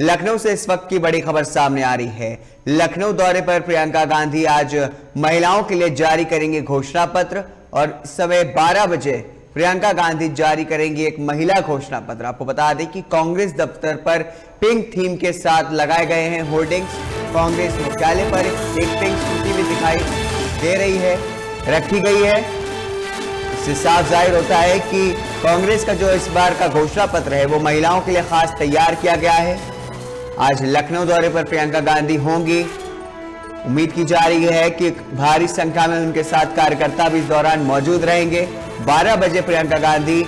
लखनऊ से इस वक्त की बड़ी खबर सामने आ रही है। लखनऊ दौरे पर प्रियंका गांधी आज महिलाओं के लिए जारी करेंगे घोषणा पत्र और समय 12 बजे प्रियंका गांधी जारी करेंगी एक महिला घोषणा पत्र। आपको बता दें कि कांग्रेस दफ्तर पर पिंक थीम के साथ लगाए गए हैं होर्डिंग्स। कांग्रेस मुख्यालय पर एक पिंक स्कूटी भी दिखाई दे रही है, रखी गई है। इससे साफ़ ज़ाहिर होता है कि कांग्रेस का जो इस बार का घोषणा पत्र है, वो महिलाओं के लिए खास तैयार किया गया है। आज लखनऊ दौरे पर प्रियंका गांधी होंगी। उम्मीद की जा रही है कि भारी संख्या में उनके साथ कार्यकर्ता भी इस दौरान मौजूद रहेंगे। 12 बजे प्रियंका गांधी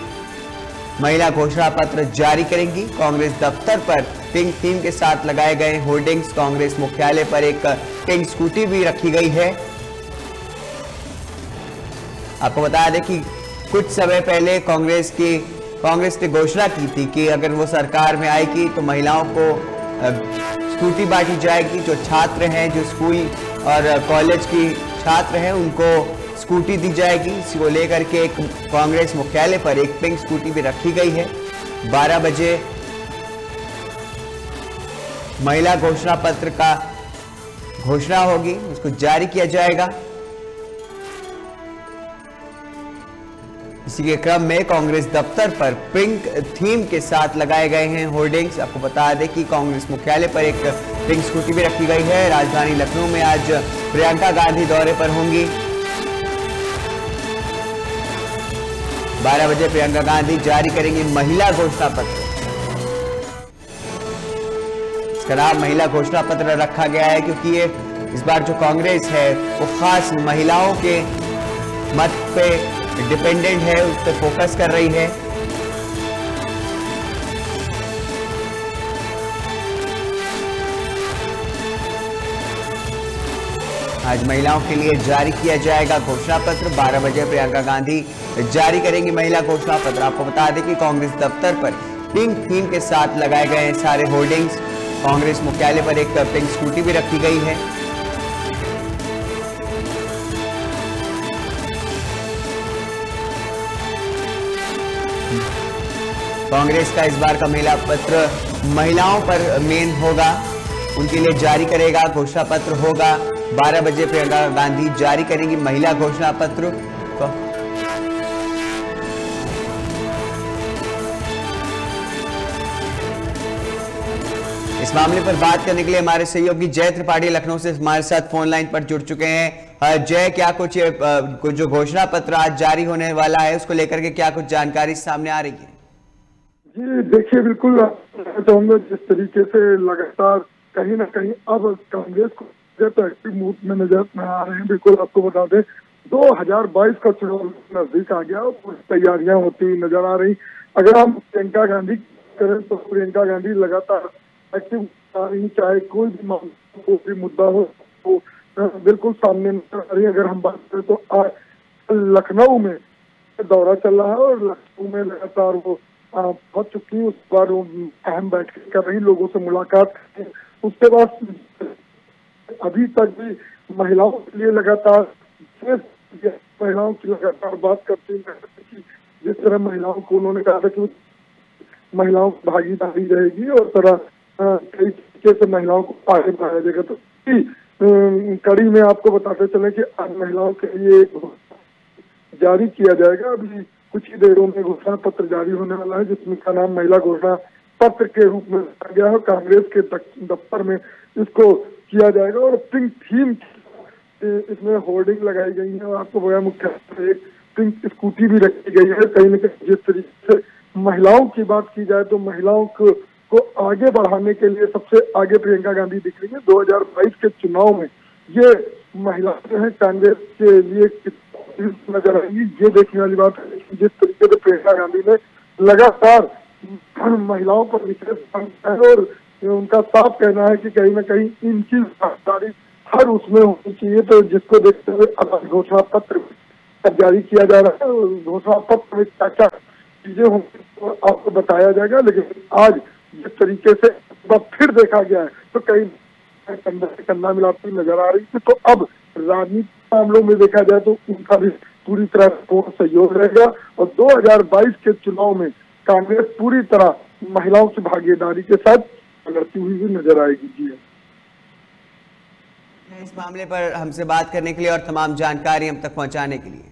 महिला घोषणा पत्र जारी करेंगी। कांग्रेस दफ्तर पर पिंक थीम के साथ लगाए गए होर्डिंग्स, कांग्रेस मुख्यालय पर एक पिंक स्कूटी भी रखी गई है। आपको बता दें कि कुछ समय पहले कांग्रेस की, कांग्रेस ने घोषणा की थी कि अगर वो सरकार में आएगी तो महिलाओं को स्कूटी बांटी जाएगी, जो छात्र हैं, जो स्कूल और कॉलेज की छात्र हैं, उनको स्कूटी दी जाएगी। इसको लेकर के एक कांग्रेस मुख्यालय पर एक पिंक स्कूटी भी रखी गई है। 12 बजे महिला घोषणा पत्र का घोषणा होगी, उसको जारी किया जाएगा। इसी के क्रम में कांग्रेस दफ्तर पर पिंक थीम के साथ लगाए गए हैं होर्डिंग्स। आपको बता दें कि कांग्रेस मुख्यालय पर एक पिंक स्कूटी भी रखी गई है। राजधानी लखनऊ में आज प्रियंका गांधी दौरे पर होंगी। 12 बजे प्रियंका गांधी जारी करेंगी महिला घोषणा पत्र। नाम महिला घोषणा पत्र रखा गया है क्योंकि ये इस बार जो कांग्रेस है, वो खास महिलाओं के मत पे डिपेंडेंट है, उस पर फोकस कर रही है। आज महिलाओं के लिए जारी किया जाएगा घोषणा पत्र 12 बजे प्रियंका गांधी जारी करेंगी महिला घोषणा पत्र आपको बता दें कि कांग्रेस दफ्तर पर पिंक थीम के साथ लगाए गए हैं सारे होर्डिंग्स। कांग्रेस मुख्यालय पर एक पिंक स्कूटी भी रखी गई है। कांग्रेस का इस बार का महिला पत्र महिलाओं पर मेन होगा, उनके लिए जारी करेगा घोषणा पत्र होगा। 12 बजे प्रियंका गांधी जारी करेंगी महिला घोषणा पत्र इस मामले पर बात करने के लिए हमारे सहयोगी जय त्रिपाठी लखनऊ से हमारे साथ फ़ोन लाइन पर जुड़ चुके हैं। जय, क्या कुछ जो घोषणा पत्र आज जारी होने वाला है, उसको लेकर के क्या कुछ जानकारी सामने आ रही है? जी, देखिए, बिल्कुल चाहूँगा जिस तरीके से लगातार कहीं ना कहीं अब कांग्रेस को तो एक्टिव मूड में नज़र में आ रहे हैं, बिल्कुल आपको बता दें 2022 का चुनाव नज़दीक आ गया और तैयारियाँ होती नज़र आ रही। अगर हम प्रियंका गांधी करें तो प्रियंका गांधी लगातार एक्टिव चाहे कोई भी मामला कोई भी मुद्दा हो तो बिल्कुल सामने रही। अगर हम बात करें तो आज लखनऊ में दौरा चल रहा है और लखनऊ में लगातार वो पहुँच चुकी उस बार वो अहम बैठक कर रही, लोगों से मुलाकात उसके बाद अभी तक भी महिलाओं के लिए लगातार महिलाओं की लगातार बात करते कि जिस तरह महिलाओं को उन्होंने कहा था कि महिलाओं की भागीदारी रहेगी और तरह कई तरीके से महिलाओं को आगे बढ़ाया जाएगा तो कड़ी में आपको बताते चले कि महिलाओं के लिए जारी किया जाएगा। अभी कुछ ही देरों में घोषणा पत्र जारी होने वाला है, जिसमें का नाम महिला घोषणा पत्र के रूप में गया है कांग्रेस के दफ्तर में इसको किया जाएगा और पिंक थीम इसमें होर्डिंग लगाई गई है और आपको बड़ा मुख्य पिंक स्कूटी भी रखी गई है। कहीं ना कहीं जिस तरीके से महिलाओं की बात की जाए तो महिलाओं को को आगे बढ़ाने के लिए सबसे आगे प्रियंका गांधी दिख रही है। 2022 के चुनाव में ये महिला जो है, कांग्रेस के लिए नज़र आएगी? ये देखने वाली बात है जिस तरीके से प्रियंका गांधी ने लगातार महिलाओं पर विशेष और उनका साफ़ कहना है कि कहीं ना कहीं इनकी भागीदारी हर उसमें होनी चाहिए। तो जिसको देखते हुए अब घोषणा पत्र जारी किया जा रहा है। घोषणा पत्र में क्या क्या चीज़ें होंगी तो आपको बताया जाएगा। लेकिन आज जिस तरीके से फिर देखा गया है तो कई कंधा से कंधा मिलाती नज़र आ रही थी। तो अब राजनीतिक मामलों में देखा जाए तो उनका भी पूरी तरह पूर्ण सहयोग रहेगा और 2022 के चुनाव में कांग्रेस पूरी तरह महिलाओं की भागीदारी के साथ लड़ती हुई भी नज़र आएगी। जी। इस मामले पर हमसे बात करने के लिए और तमाम जानकारी हम तक पहुँचाने के लिए।